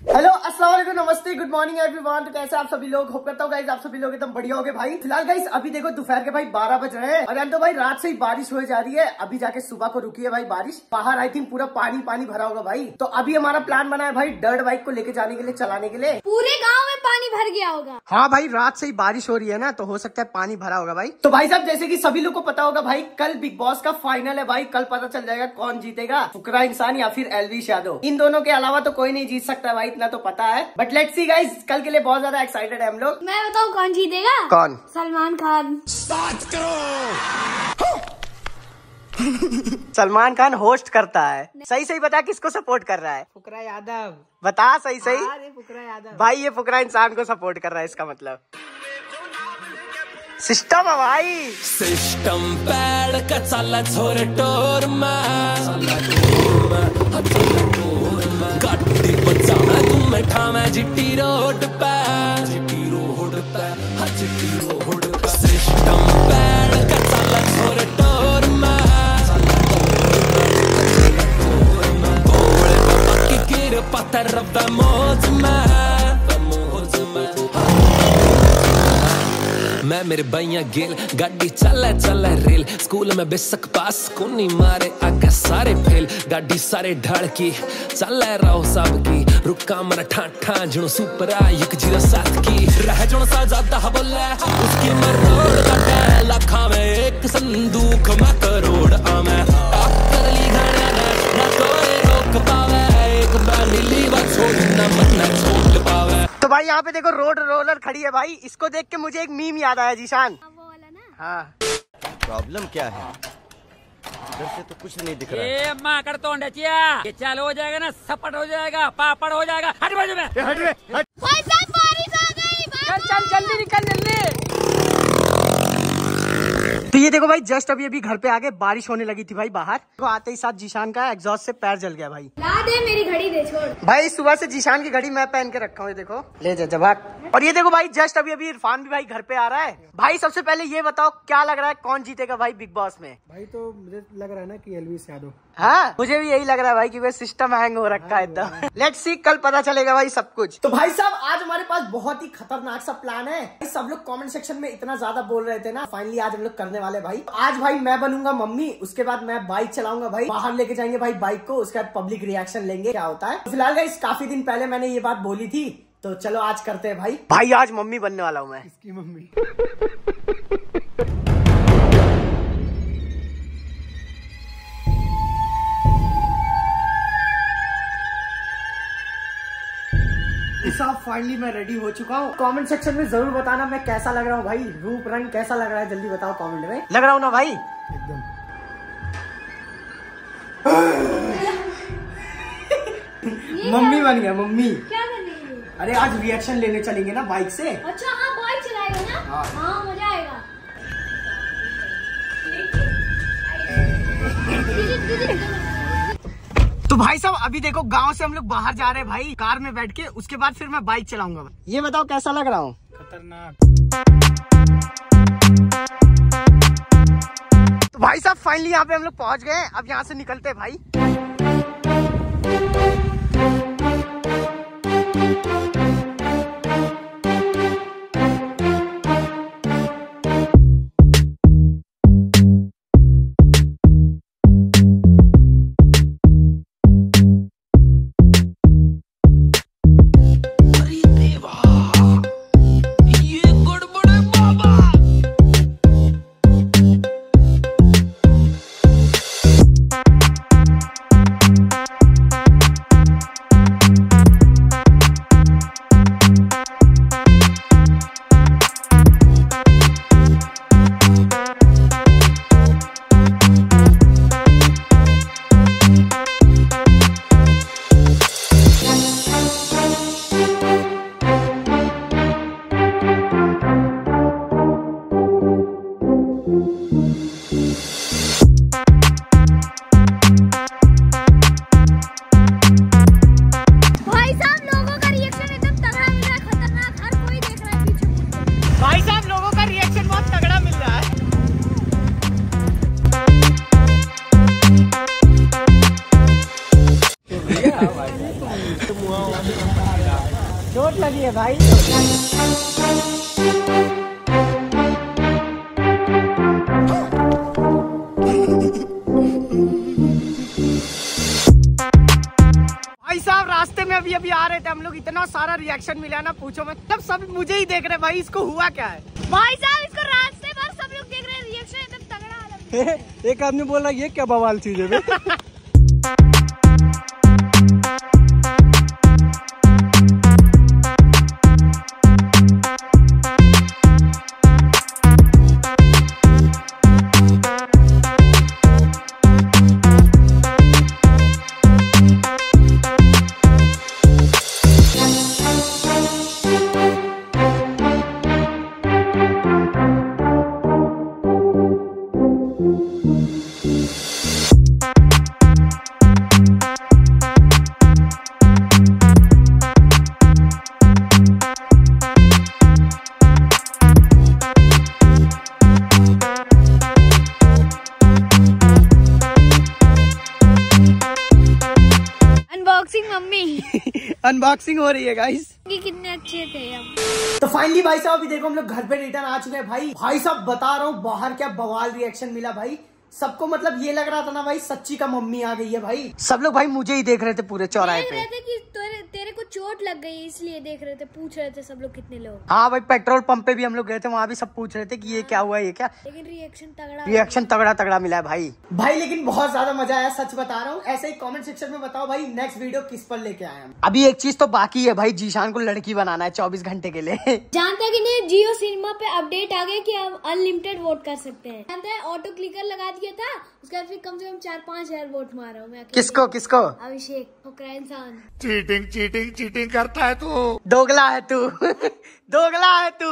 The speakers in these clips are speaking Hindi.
हेलो अस्सलाम वालेकुम नमस्ते गुड मॉर्निंग एवरीवन तो कैसे आप सभी लोग? होप करता हूँ आप सभी लोग एकदम बढ़िया हो गए भाई। फ़िलहाल गाइज़ अभी देखो दोपहर के भाई बारह बज रहे हैं। और तो भाई, रात से ही बारिश हो जा रही है। अभी जाके सुबह को रुकी है भाई बारिश। बाहर आई थी पूरा पानी पानी भरा होगा भाई। तो अभी हमारा प्लान बना है भाई डर्ट बाइक को लेके जाने के लिए, चलाने के लिए। पूरे गाँव पानी भर गया होगा। हाँ भाई रात से ही बारिश हो रही है ना तो हो सकता है पानी भरा होगा भाई। तो भाई साहब जैसे कि सभी लोग को पता होगा भाई कल बिग बॉस का फाइनल है भाई। कल पता चल जाएगा कौन जीतेगा फुकरा इंसान या फिर एलविश यादव। इन दोनों के अलावा तो कोई नहीं जीत सकता भाई इतना तो पता है। बट लेट सी गाइज़ कल के लिए बहुत ज़्यादा एक्साइटेड है हम लोग। मैं बताऊँ कौन जीतेगा? कौन? सलमान खान। सलमान खान होस्ट करता है। सही सही बता किसको सपोर्ट कर रहा है? फुकरा यादव। बता सही सही। अरे फुकरा यादव। भाई ये फुकरा इंसान को सपोर्ट कर रहा है इसका मतलब। सिस्टम है भाई। सिस्टम पैड का झोर टोर गड्डी बचावे जिट्टी रोड पे। में मेरे भैया गिल, गाड़ी चले चले रेल। स्कूल में बेसक पास कुनी मारे आगे सारे फेल। गाड़ी सारे ढाल की चले रहो सब की। रुका मरा ठा ठा, जुनो सुपर एक ज़ीरो सात की। रह जुनो सा ज़्यादा बोले, उसकी मरोड़ काटे। लाखा में एक संदूक, में करोड़ आमे। ना पावे तो भाई यहाँ पे देखो रोड रोलर खड़ी है भाई। इसको देख के मुझे एक मीम याद आया जीशान। वो वाला ना? हाँ। प्रॉब्लम क्या है? इधर से तो कुछ नहीं दिख रहा है। ये कर तो चलो ये चालू हो जाएगा ना सपट हो जाएगा पापड़ हो जाएगा। हट बाजू में। हट बारिश आ गई चल चल जल्दी निकल जल्दी तो ये देखो भाई जस्ट अभी अभी घर पे आके बारिश होने लगी थी भाई बाहर। तो आते ही साथ जीशान का एग्जॉस्ट से पैर जल गया भाई। ला दे मेरी घड़ी दे छोड़। भाई सुबह से जीशान की घड़ी मैं पहन के रखा हूँ देखो। ले जा जवाब। और ये देखो भाई जस्ट अभी अभी इरफान भी भाई घर पे आ रहा है। भाई सबसे पहले ये बताओ क्या लग रहा है कौन जीतेगा भाई बिग बॉस में? भाई तो मुझे लग रहा है ना की एलविस यादव। हाँ मुझे भी यही लग रहा है भाई क्योंकि सिस्टम हैंग हो रखा है एकदम लेट्स सी कल पता चलेगा भाई सब कुछ। तो भाई साहब आज हमारे पास बहुत ही खतरनाक सा प्लान है। सब लोग कमेंट सेक्शन में इतना ज़्यादा बोल रहे थे ना। फाइनली आज हम लोग करने वाले भाई। आज भाई मैं बनूँगा मम्मी उसके बाद मैं बाइक चलाऊँगा भाई। बाहर लेके जाएँगे भाई बाइक को उसके बाद पब्लिक रिएक्शन लेंगे। क्या होता है? फ़िलहाल काफ़ी दिन पहले मैंने ये बात बोली थी तो चलो आज करते हैं भाई। भाई आज मम्मी बनने वाला हूँ मैं। इसकी मम्मी। साहब फाइनली मैं रेडी हो चुका हूँ। कमेंट सेक्शन में ज़रूर बताना मैं कैसा लग रहा हूँ भाई। रूप रंग कैसा लग रहा है? जल्दी बताओ कमेंट में। लग रहा हूँ ना भाई? एकदम। मम्मी बन गया मम्मी। क्या अरे आज रिएक्शन लेने चलेंगे ना बाइक से। अच्छा हाँ बाइक चलाएगा ना? हाँ। हाँ मज़ा आएगा। तो भाई साहब अभी देखो गाँव से हम लोग बाहर जा रहे हैं भाई कार में बैठ के उसके बाद फिर मैं बाइक चलाऊँगा। ये बताओ कैसा लग रहा हूँ? खतरनाक। तो भाई साहब फाइनली यहाँ पे हम लोग पहुँच गए अब यहाँ से निकलते हैं भाई। चोट लगी है भाई। भाई साहब रास्ते में अभी अभी आ रहे थे हम लोग इतना सारा रिएक्शन मिला ना पूछो मत। तब सब मुझे ही देख रहे हैं भाई इसको हुआ क्या है? भाई साहब इसको रास्ते पर सब लोग देख रहे हैं रिएक्शन एकदम तगड़ा एक आदमी बोल रहा है ये क्या बवाल चीज़ है अनबॉक्सिंग हो रही है गाइस कितने अच्छे थे तो फाइनली भाई साहब अभी देखो हम लोग घर पे रिटर्न आ चुके हैं भाई। भाई साहब बता रहा हूँ बाहर क्या बवाल रिएक्शन मिला भाई। सबको मतलब ये लग रहा था ना भाई सच्ची का मम्मी आ गई है भाई। सब लोग भाई मुझे ही देख रहे थे पूरे चौराहे पे। रहे थे कि तेरे, तेरे को चोट लग गई इसलिए देख रहे थे पूछ रहे थे सब लोग कितने लोग। हाँ भाई पेट्रोल पंप पे भी हम लोग गए थे वहाँ भी सब पूछ रहे थे कि ये क्या हुआ ये क्या? लेकिन रिएक्शन तगड़ा रिएक्शन तगड़ा तगड़ा मिला है भाई। भाई लेकिन बहुत ज़्यादा मज़ा आया सच बता रहा हूँ। ऐसे ही कॉमेंट सेक्शन में बताओ भाई नेक्स्ट वीडियो किस पर लेके आए हम। अभी एक चीज़ तो बाकी है भाई जीशान को लड़की बनाना है चौबीस घंटे के लिए। जानते हैं कि नहीं जियो सिनेमा पे अपडेट आ गए कि अब अनलिमिटेड वोट कर सकते हैं। जानते हैं ऑटो क्लिकर लगा दिया था उसके बाद फिर कम से कम चार पाँच हज़ार वोट मारा हूँ मैं किसको किसको? अभिषेक फकरा इंसान। चीटिंग चीटिंग चीटिंग करता है तू। दोगला है तू। दोगला है तू।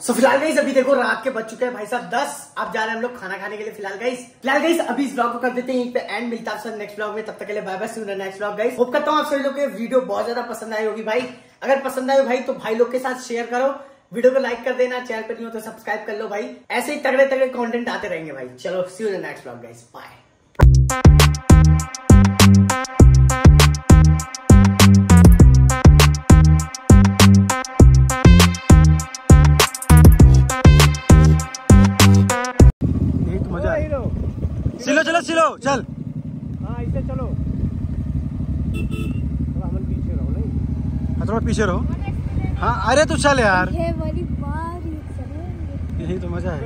सो फ़िलहाल गई अभी देखो रात के बज चुके हैं भाई साहब दस। अब जा रहे हैं हम लोग खाना खाने के लिए फ़िलहाल गई फ़िलहाल गई अभी इस ब्लॉग को कर देते हैं यहीं पे एंड मिलता है आपसे नेक्स्ट ब्लॉग में। तब तक के लिए bye bye see next blog गई होप करता हूँ आप सभी लोग के वीडियो बहुत ज़्यादा पसंद आई होगी भाई। अगर पसंद हो भाई तो भाई लोग के साथ शेयर करो। वीडियो को लाइक कर देना चैनल पर नहीं हो तो सब्सक्राइब कर लो भाई। ऐसे ही तगड़े तगड़े कॉन्टेंट आते रहेंगे भाई। चलो see next blog guys bye चलो। हाँ इसे चलो। थोड़ा पीछे रहो नहीं? हाँ थोड़ा पीछे रहो। हाँ अरे तू चल यार। ये वाली बार यही तो मज़ा है।